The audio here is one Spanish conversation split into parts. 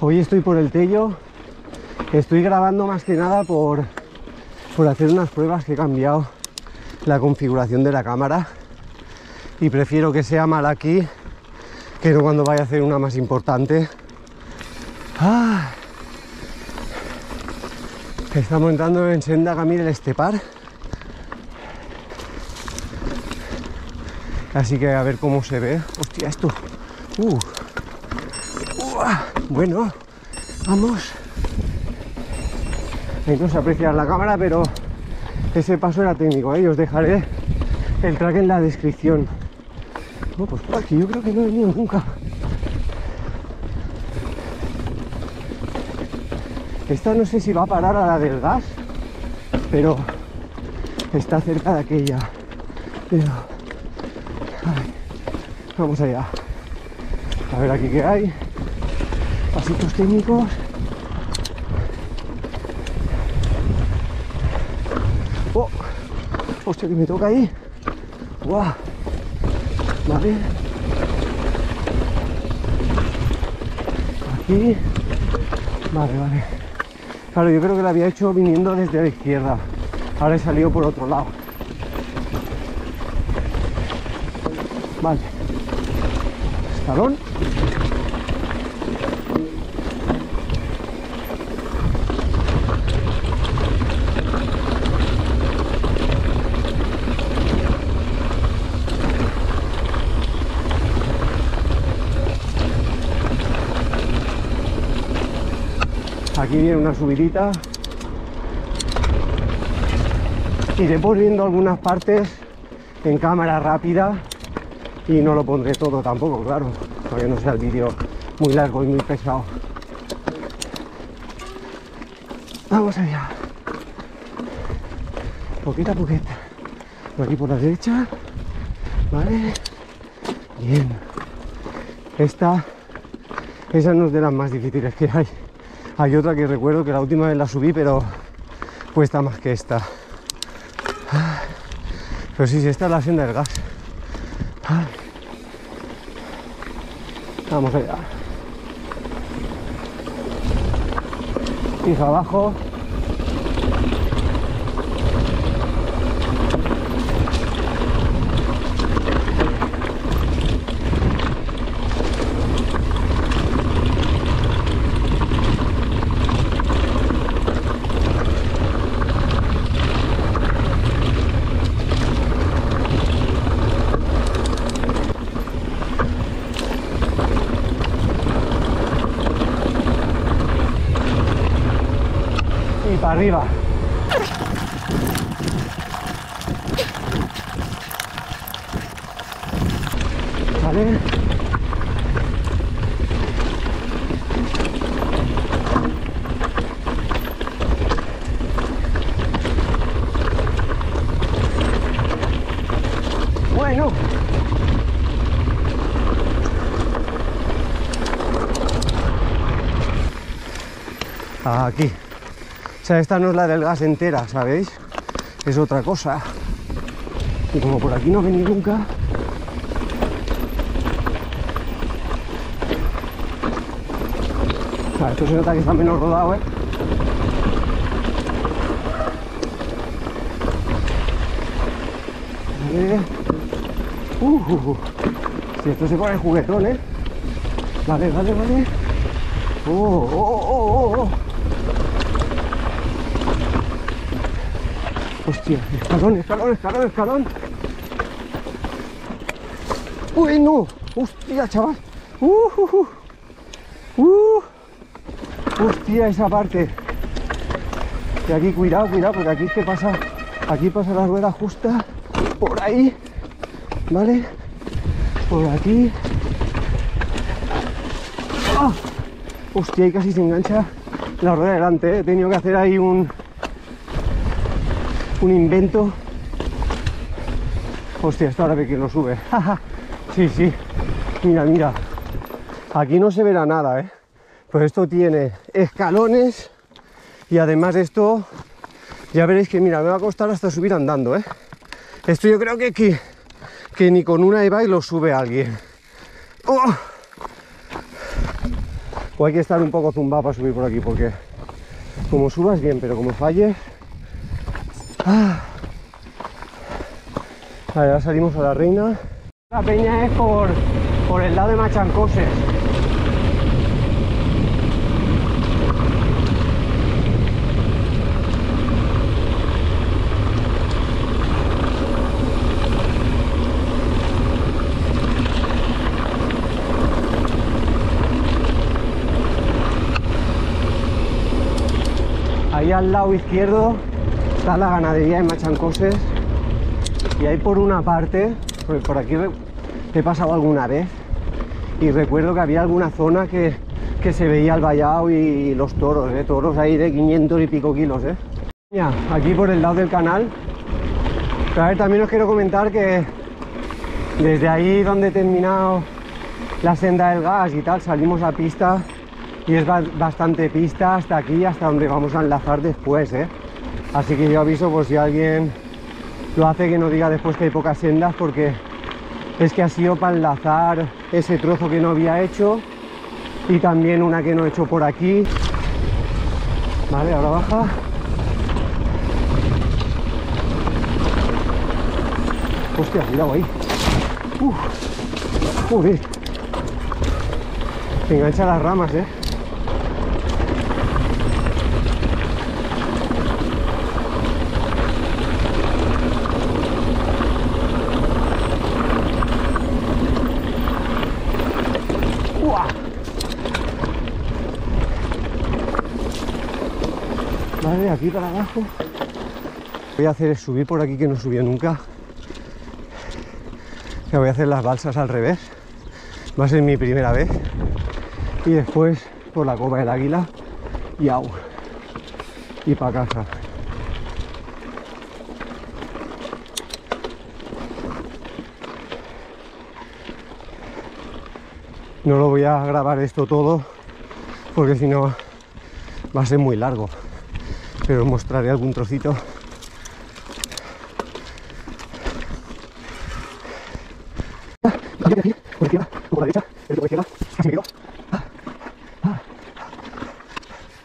Hoy estoy por el Tello. Estoy grabando más que nada por, por hacer unas pruebas que he cambiado la configuración de la cámara y prefiero que sea mal aquí que no cuando vaya a hacer una más importante. Ah. Estamos entrando en Senda Camil el Estepar. Así que a ver cómo se ve. Hostia, esto. Uh. Uah. Bueno, vamos. Ahí no se aprecia la cámara, pero ese paso era técnico. ¿eh? Os dejaré el track en la descripción. No, pues por aquí yo creo que no he venido nunca. Esta no sé si va a parar a la del gas, pero está cerca de aquella. Pero, vamos allá. A ver aquí qué hay. Pasitos técnicos. Oh, hostia, que me toca ahí. Vale. Aquí. Vale, vale. Claro, yo creo que lo había hecho viniendo desde la izquierda. Ahora he salido por otro lado. Vale. Escalón. Aquí viene una subidita. Iré poniendo algunas partes en cámara rápida y no lo pondré todo tampoco, claro, para que no sea el vídeo muy largo y muy pesado. Vamos allá. Poquita poquita. Por aquí por la derecha. Vale. Bien. Esta, esa no es de las más difíciles que hay. Hay otra que recuerdo que la última vez la subí, pero cuesta más que esta. Pero sí, sí, esta es la senda del gas. Vamos allá. Fija abajo. y arriba. Vale. Bueno. Aquí. O sea, esta no es la del gas entera, ¿sabéis? Es otra cosa. Y como por aquí no vení nunca... Vale, esto se nota que está menos rodado, ¿eh? Vale. Uh, uh, uh. Si esto se pone juguetón, ¿eh? Vale, vale, vale. Oh, oh, oh, oh, Hostia, escalón, escalón, escalón, escalón. Uy, no. Hostia, chaval. Uh, uh, uh. Uh. Hostia, esa parte. Y aquí, cuidado, cuidado, porque aquí es que pasa, aquí pasa la rueda justa por ahí, ¿vale? Por aquí. ¡Ah! Hostia, ahí casi se engancha la rueda delante, ¿eh? he tenido que hacer ahí un, un invento. Hostia, esto ahora ve quién lo sube. sí, sí. Mira, mira. Aquí no se verá nada, ¿eh? Pues esto tiene escalones y además esto, ya veréis que, mira, me va a costar hasta subir andando, ¿eh? Esto yo creo que, que, que ni con una e-bike lo sube alguien. ¡Oh! O hay que estar un poco zumbado para subir por aquí, porque como subas bien, pero como falles... Ah. Vale, ya salimos a la reina. La peña es por, por el lado de Machancoses. Ahí al lado izquierdo está la ganadería de Machancoses y ahí por una parte, por, aquí he pasado alguna vez y recuerdo que había alguna zona que, que se veía el vallado y los toros, ¿eh? toros ahí de 500 y pico kilos. ¿eh? Aquí por el lado del canal. Pero a ver, también os quiero comentar que desde ahí donde he terminado la senda del gas y tal, salimos a pista y es ba- bastante pista hasta aquí, hasta donde vamos a enlazar después, ¿eh? Así que yo aviso por si alguien lo hace que no diga después que hay pocas sendas porque es que ha sido para enlazar ese trozo que no había hecho y también una que no he hecho por aquí. Vale, ahora baja. Hostia, cuidado ahí. Uf, joder. Engancha las ramas, eh. ¡Uah! Vale, aquí para abajo. Voy a hacer subir por aquí que no subía nunca. Que voy a hacer las balsas al revés. Va a ser mi primera vez. Y después por la cova del águila y au. Y para casa. No lo voy a grabar esto todo porque si no va a ser muy largo. Pero os mostraré algún trocito. Por la izquierda, por la derecha, por la izquierda, casi me quedo. Ah, ah.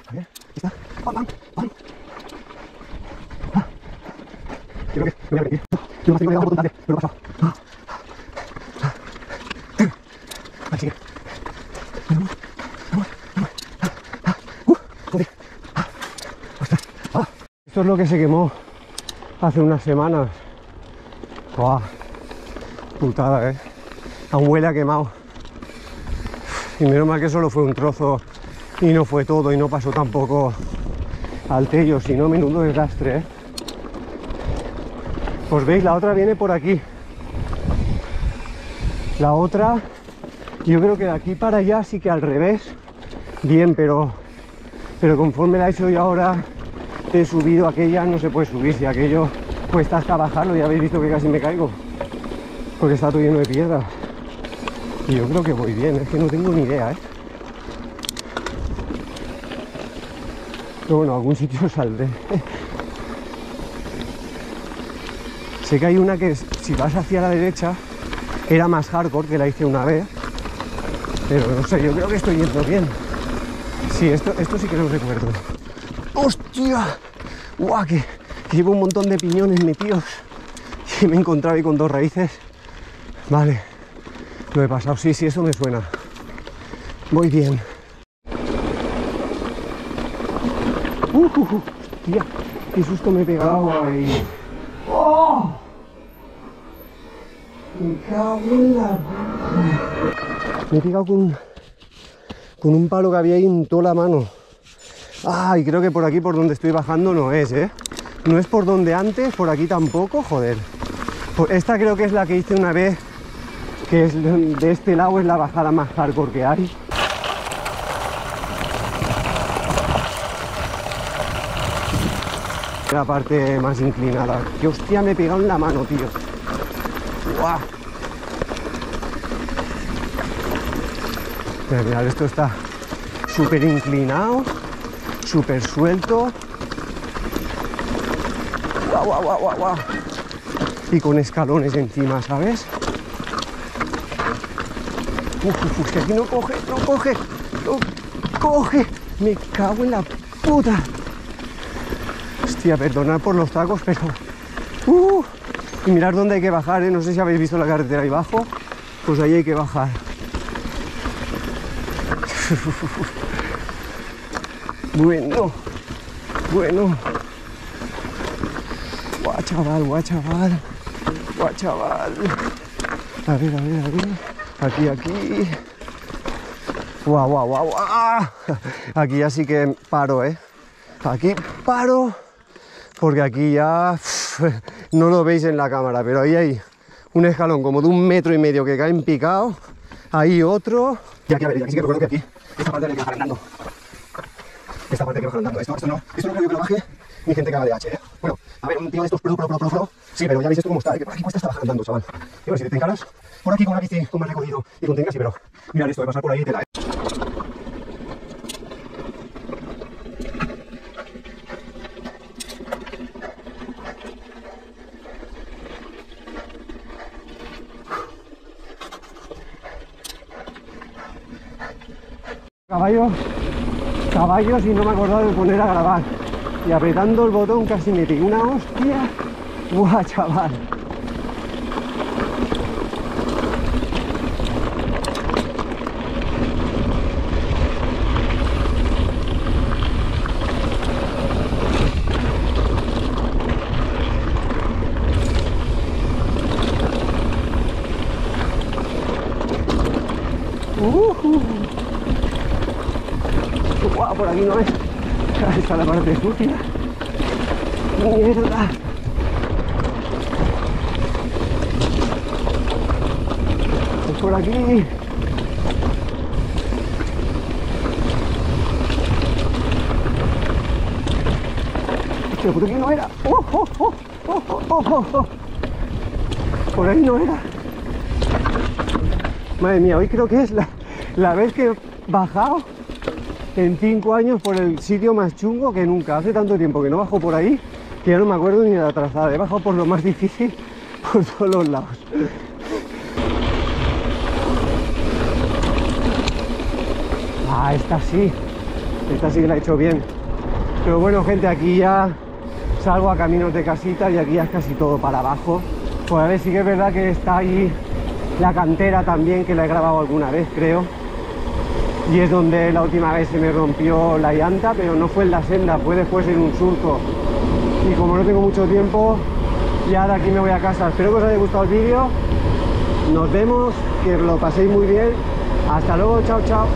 A ver, ahí está. Pam, pam, pam. Ah. Creo que me voy a repetir. Yo más tengo que dar un botón tarde, pero lo he pasado. Ah. Ah. Vale, sigue. Vamos, vamos, vamos. Ah, ah. Uh, joder. Ah. Ostras. Ah. Esto es lo que se quemó hace unas semanas. Putada, eh. Aún huele a quemado. Y menos mal que solo fue un trozo y no fue todo y no pasó tampoco al tello, si no, menudo desastre, ¿eh? Pues veis, la otra viene por aquí. La otra, yo creo que de aquí para allá sí que al revés, bien, pero, pero conforme la he hecho yo ahora, he subido aquella, no se puede subir, si aquello cuesta hasta bajarlo, ya habéis visto que casi me caigo, porque está todo lleno de piedras. Y yo creo que voy bien, es que no tengo ni idea, ¿eh? Pero bueno, algún sitio saldré. sé que hay una que si vas hacia la derecha era más hardcore, que la hice una vez. Pero no sé, yo creo que estoy yendo bien. Sí, esto, esto sí que lo recuerdo. ¡Hostia! ¡Guau! Que, que llevo un montón de piñones metidos. Y me he encontrado ahí con dos raíces. Vale. Lo he pasado, sí, sí, eso me suena. Muy bien. Uh, uh, uh, hostia, qué susto me he pegado ahí. ¡Oh! Me cago en la... Me he pegado con, con un palo que había ahí en toda la mano. Ah, y creo que por aquí, por donde estoy bajando, no es, ¿eh? No es por donde antes, por aquí tampoco, joder. Esta creo que es la que hice una vez que es de este lado es la bajada más hardcore que hay. La parte más inclinada. Que hostia me he pegado en la mano, tío. ¡Guau! Mira, mirad, esto está súper inclinado, súper suelto. ¡Guau, guau, guau, guau! Y con escalones encima, ¿sabes? Uf, uf, uf, aquí no coge, no coge. no. coge. Me cago en la puta. Hostia, perdonad por los tacos, pero... Uh, y mirad dónde hay que bajar, ¿eh? No sé si habéis visto la carretera ahí abajo. Pues ahí hay que bajar. Bueno, bueno. Guau, chaval, guau, chaval. Guau, chaval. A ver, a ver, a. Aquí, aquí. Guau, guau, guau, guau. Aquí ya sí que paro, ¿eh? Aquí paro. Porque aquí ya no lo veis en la cámara, pero ahí hay un escalón como de un metro y medio que cae en picado. Ahí otro. Y aquí, a ver, que recuerdo que aquí, esta parte hay que andando. Esta parte que bajar andando. Esto, esto no, esto no creo que lo baje ni gente que haga de H, ¿eh? Bueno, a ver, un tío de estos pro, pro, pro, pro, pro. Sí, pero ya veis esto cómo está, ¿eh? que por aquí cuesta estar bajando andando, chaval. Y bueno, si te encaras por aquí con una bici con más recorrido y con tengas, sí, pero mirad esto de pasar por ahí te la. Caballos, y no me he acordado de poner a grabar. Y apretando el botón casi me di una hostia. ¡Guau, chaval! Uh, ¡Guau! Por aquí no es. Ahí está la parte sucia. ¡Mierda! Es por aquí. Hostia, por aquí no era. ¡Oh, oh, oh! ¡Oh, oh, oh, oh, oh! Por ahí no era. Madre mía, hoy creo que es la, la vez que he bajado en cinco años por el sitio más chungo que nunca. Hace tanto tiempo que no bajo por ahí que ya no me acuerdo ni de la trazada. He bajado por lo más difícil por todos los lados. Ah, esta sí. Esta sí que la he hecho bien. Pero bueno, gente, aquí ya salgo a caminos de casita y aquí ya es casi todo para abajo. Pues a ver, sí que es verdad que está ahí la cantera también, que la he grabado alguna vez, creo y es donde la última vez se me rompió la llanta, pero no fue en la senda, fue después en un surco. Y como no tengo mucho tiempo, ya de aquí me voy a casa. Espero que os haya gustado el vídeo. Nos vemos, que lo paséis muy bien. Hasta luego, chao, chao.